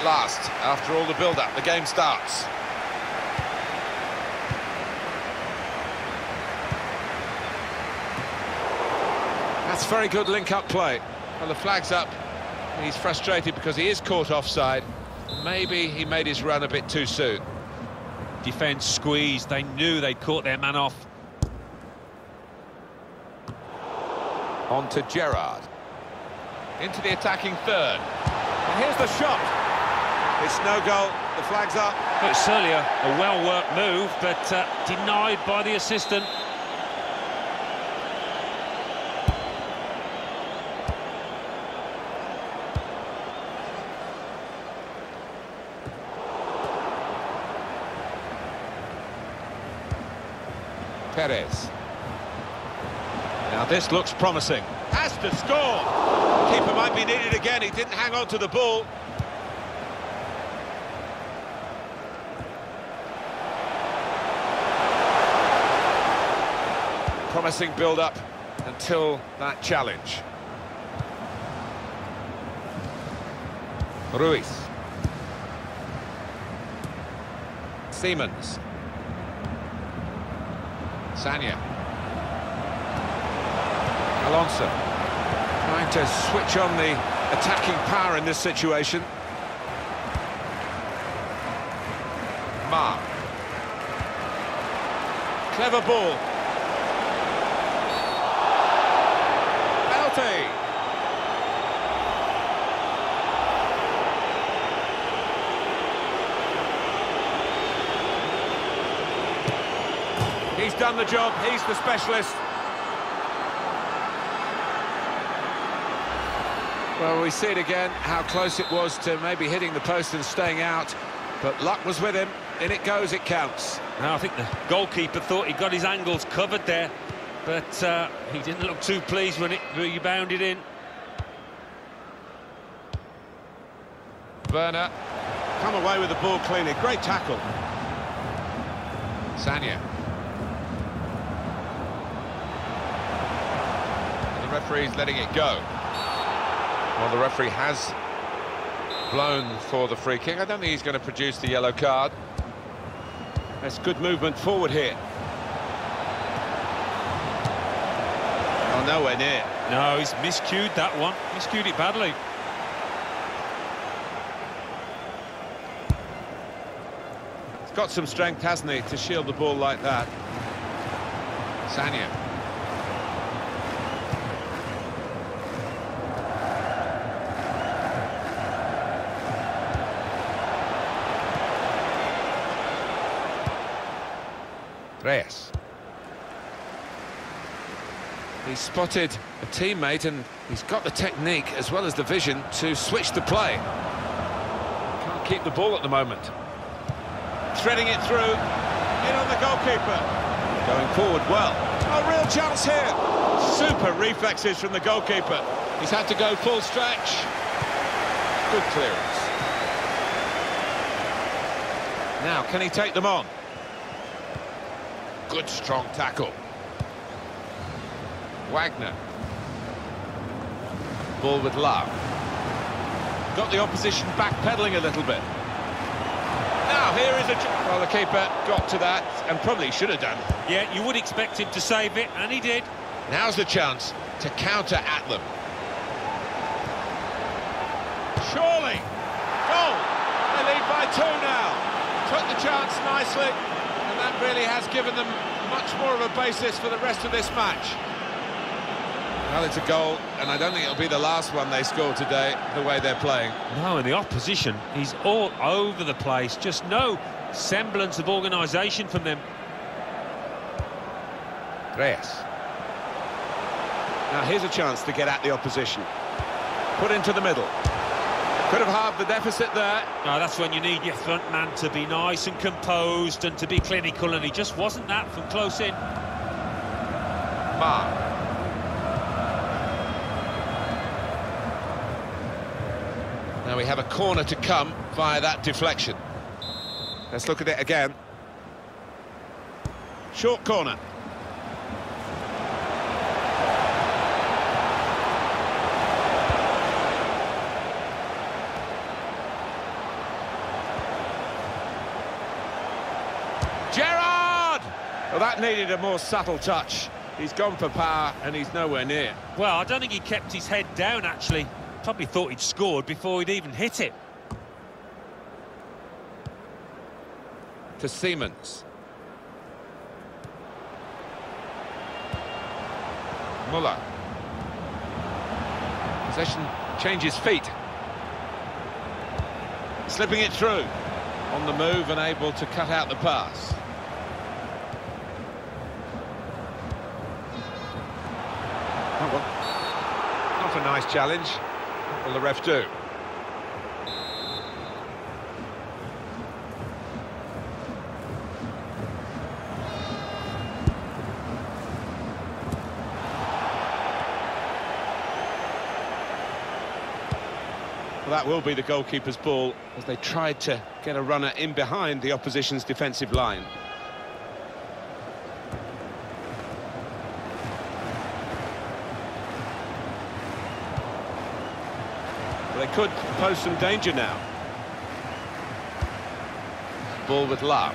At last, after all the build-up, the game starts. That's very good link-up play. Well, the flag's up. He's frustrated because he is caught offside. Maybe he made his run a bit too soon. Defence squeezed, they knew they'd caught their man off. On to Gerrard. Into the attacking third. And here's the shot. It's no goal, the flag's up. But it's certainly a, a well-worked move, but uh, denied by the assistant. Perez. Now this looks promising. Has to score. Keeper might be needed again. He didn't hang on to the ball. Promising build-up until that challenge. Ruiz. Siemens. Sagna. Alonso. Trying to switch on the attacking power in this situation. Mark. Clever ball. Penalty. He's done the job, he's the specialist. Well, we see it again, how close it was to maybe hitting the post and staying out. But luck was with him. In it goes, it counts. Now, I think the goalkeeper thought he got his angles covered there, but uh, he didn't look too pleased when it rebounded in. Werner. Come away with the ball cleanly. Great tackle. Sagna. Referee's letting it go. Well, the referee has blown for the free kick. I don't think he's going to produce the yellow card. That's good movement forward here. Oh, nowhere near. No, he's miscued that one. Miscued it badly. He's got some strength, hasn't he, to shield the ball like that. Sagna. Reyes. He's spotted a teammate and he's got the technique as well as the vision to switch the play. Can't keep the ball at the moment. Threading it through, in on the goalkeeper. Going forward well. A real chance here. Super reflexes from the goalkeeper. He's had to go full stretch. Good clearance. Now, can he take them on? Good strong tackle. Wagner. Ball with love. Got the opposition backpedaling a little bit. Now here is a... Well, the keeper got to that and probably should have done. Yeah, you would expect him to save it, and he did. Now's the chance to counter at them. Surely. Goal. They lead by two now. Took the chance nicely, and that really has given them much more of a basis for the rest of this match. Well, it's a goal, and I don't think it'll be the last one they score today, the way they're playing. No, and the opposition, he's all over the place. Just no semblance of organisation from them. Reyes. Now here's a chance to get at the opposition. Put into the middle. Could have halved the deficit there. No, that's when you need your front man to be nice and composed and to be clinical, and he just wasn't that from close in. Mark. Now we have a corner to come via that deflection. Let's look at it again. Short corner. Well, that needed a more subtle touch. He's gone for power and he's nowhere near. Well, I don't think he kept his head down, actually. Probably thought he'd scored before he'd even hit it. To Siemens. Muller. Possession changes feet. Slipping it through. On the move and able to cut out the pass. Not a nice challenge. What will the ref do? Well, that will be the goalkeeper's ball as they tried to get a runner in behind the opposition's defensive line. Could pose some danger now. Ball with love.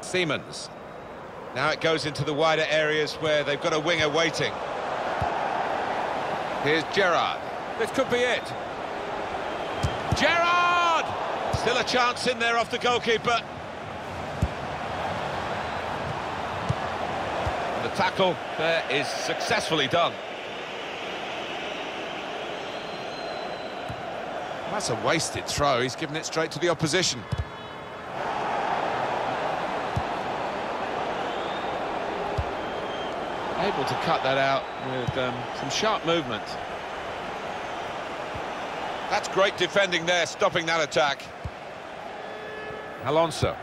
Siemens. Now it goes into the wider areas where they've got a winger waiting. Here's Gerrard. This could be it. Gerrard! Still a chance in there off the goalkeeper. The tackle there is successfully done. That's a wasted throw. He's given it straight to the opposition. Able to cut that out with um, some sharp movement. That's great defending there, stopping that attack. Alonso.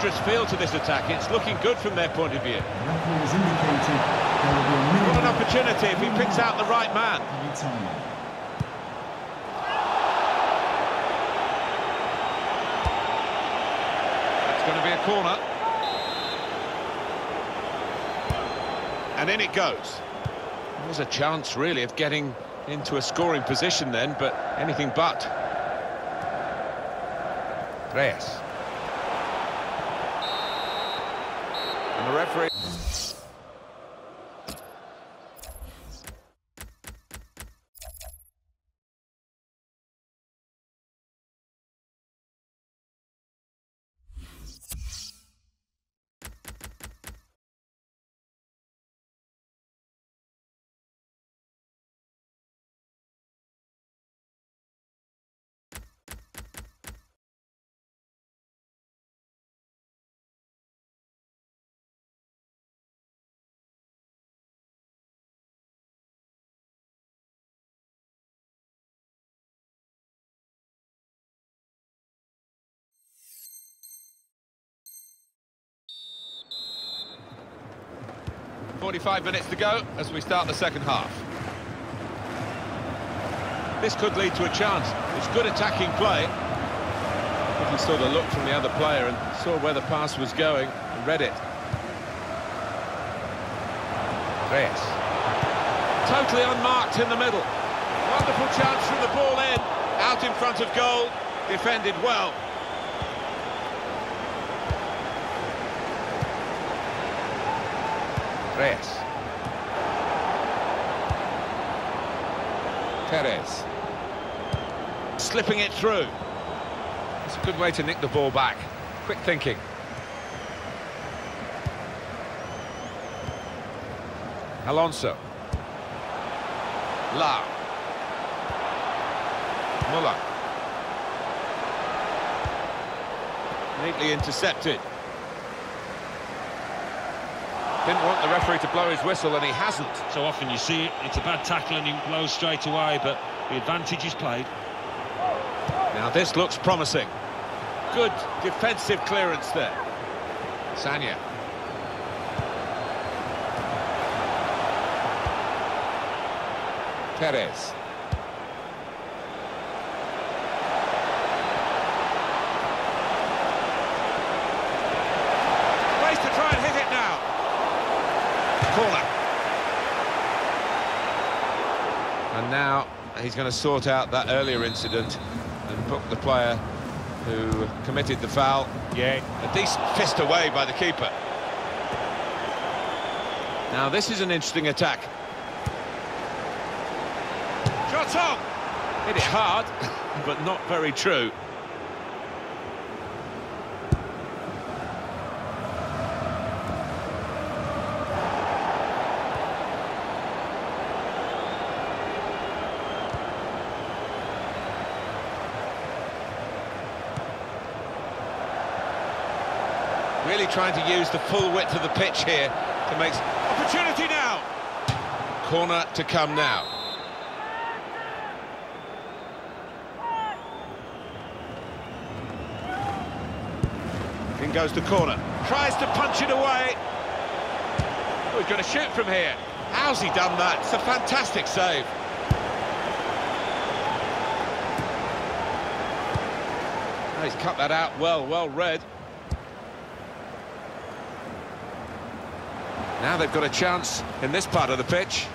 Dangerous feel to this attack. It's looking good from their point of view. Referee has indicated there will be What an opportunity if he picks out the right man. It's going to be a corner. And in it goes. There's a chance, really, of getting into a scoring position then, but anything but. Reyes. And the referee... Forty-five minutes to go as we start the second half. This could lead to a chance. It's good attacking play. He saw the look from the other player and saw where the pass was going and read it. Reyes. Totally unmarked in the middle. Wonderful chance from the ball in. Out in front of goal. Defended well. Reyes. Perez. Slipping it through. It's a good way to nick the ball back. Quick thinking. Alonso. Lau. Muller. Neatly intercepted. Didn't want the referee to blow his whistle, and he hasn't. So often you see it, it's a bad tackle and he blows straight away, but the advantage is played. Now this looks promising. Good defensive clearance there. Sagna. Perez. Ways to try and hit it now corner. And now he's going to sort out that earlier incident and book the player who committed the foul. Yeah, a decent fist away by the keeper. Now this is an interesting attack. Shot on! Hit it hard, but not very true. Really trying to use the full width of the pitch here to make... Opportunity now! Corner to come now. In goes the corner. Tries to punch it away. Oh, he's going to shoot from here. How's he done that? It's a fantastic save. Oh, he's cut that out well, well read. Now they've got a chance in this part of the pitch.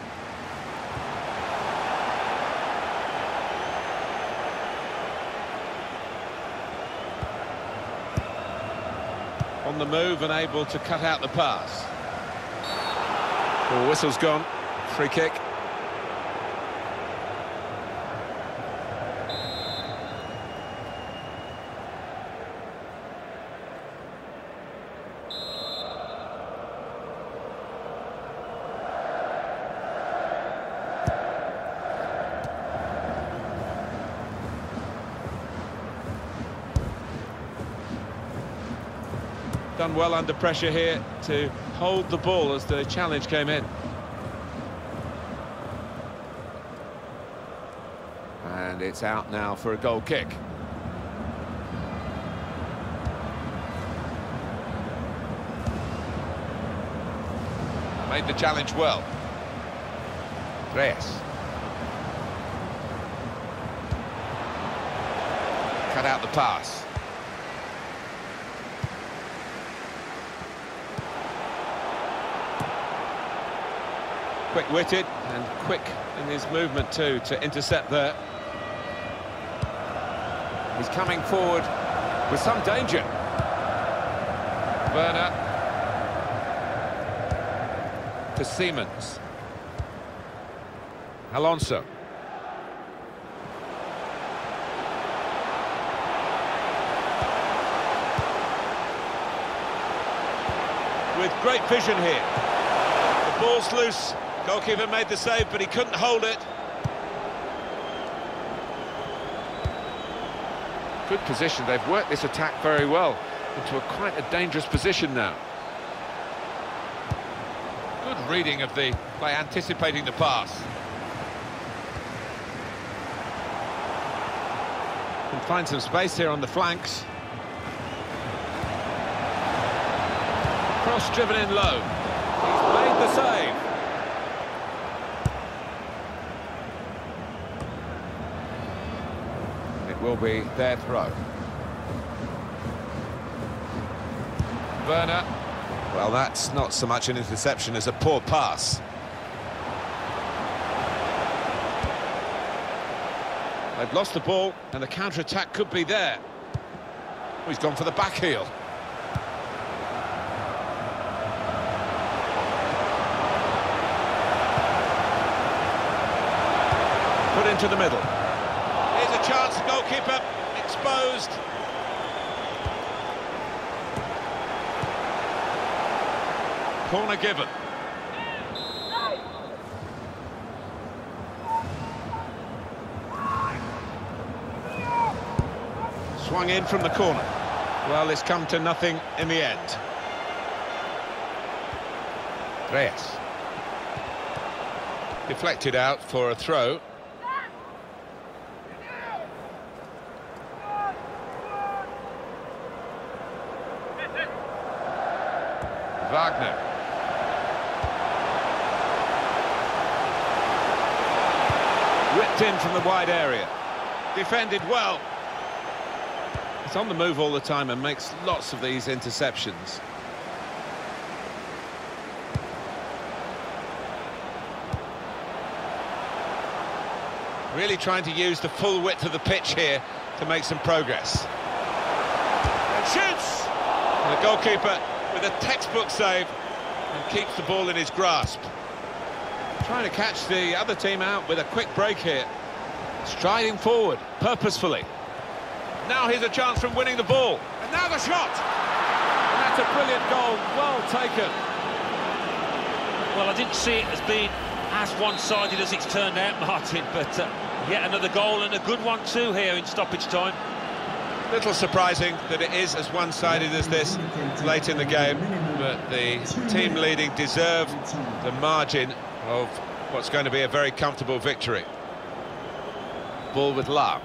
On the move and able to cut out the pass. Oh, whistle's gone. Free kick. Done well under pressure here to hold the ball as the challenge came in. And it's out now for a goal kick. Made the challenge well. Reyes. Cut out the pass. Quick-witted and quick in his movement too to intercept there. He's coming forward with some danger. Werner. To Siemens. Alonso. With great vision here. The ball's loose. Goalkeeper made the save, but he couldn't hold it. Good position. They've worked this attack very well into a quite a dangerous position now. Good reading of the by anticipating the pass. Can find some space here on the flanks. Cross driven in low. He's made the save. It will be their throw. Werner. Well, that's not so much an interception as a poor pass. They've lost the ball, and the counter-attack could be there. Oh, he's gone for the back heel. Put into the middle. Here's a chance, goalkeeper exposed. Corner given. Swung in from the corner. Well, it's come to nothing in the end. Reyes. Deflected out for a throw. Wagner. Whipped in from the wide area. Defended well. He's on the move all the time and makes lots of these interceptions. Really trying to use the full width of the pitch here to make some progress. And shoots! And the goalkeeper with a textbook save and keeps the ball in his grasp. Trying to catch the other team out with a quick break here. Striding forward, purposefully. Now here's a chance from winning the ball. And now the shot! And that's a brilliant goal, well taken. Well, I didn't see it as being as one-sided as it's turned out, Martin, but uh, yet another goal and a good one too here in stoppage time. Little surprising that it is as one-sided as this late in the game, but the team leading deserve the margin of what's going to be a very comfortable victory. Ball with La.